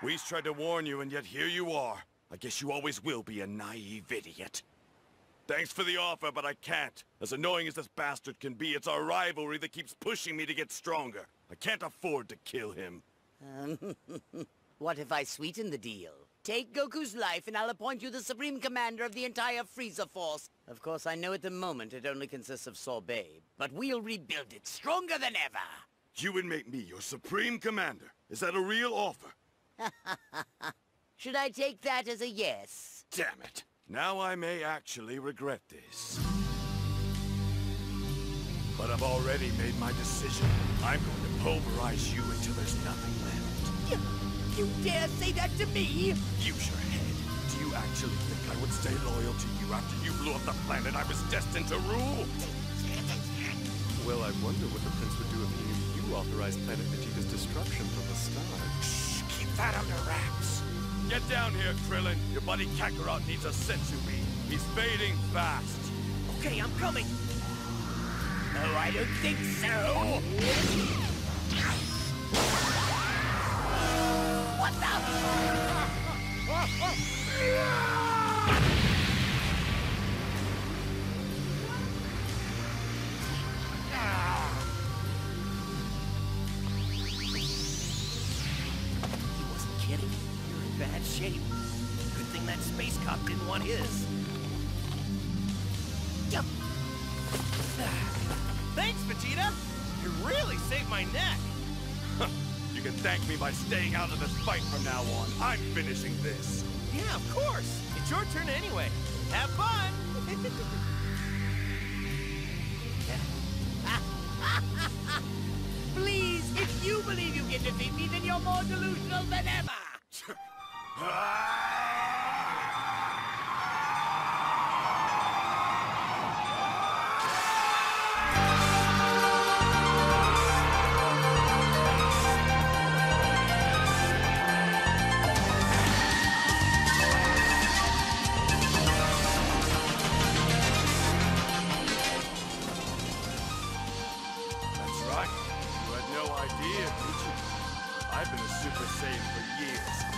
Whis tried to warn you, and yet here you are. I guess you always will be a naive idiot. Thanks for the offer, but I can't. As annoying as this bastard can be, it's our rivalry that keeps pushing me to get stronger. I can't afford to kill him. Um, what if I sweeten the deal? Take Goku's life and I'll appoint you the Supreme Commander of the entire Frieza Force. Of course, I know at the moment it only consists of Sorbet, but we'll rebuild it stronger than ever. You would make me your Supreme Commander. Is that a real offer? Should I take that as a yes? Damn it. Now I may actually regret this. But I've already made my decision. I'm going to pulverize you until there's nothing left. You, you dare say that to me? Use your head. Do you actually think I would stay loyal to you after you blew up the planet I was destined to rule? Well, I wonder what the Prince would do if he knew you authorized Planet Vegeta's destruction from that under wraps. Get down here, Krillin. Your buddy Kakarot needs a bean. He's fading fast. Okay, I'm coming. Oh, I don't think so. Bad shape. Good thing that space cop didn't want his. Thanks, Vegeta! You really saved my neck! you can thank me by staying out of this fight from now on. I'm finishing this. Yeah, of course. It's your turn anyway. Have fun! Please, if you believe you can defeat me, then you're more delusional than ever! That's right. You had no idea, did you? I've been a Super Saiyan for years.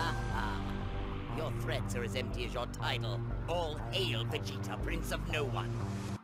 Ah, ah. Your threats are as empty as your title. All hail Vegeta, Prince of No One.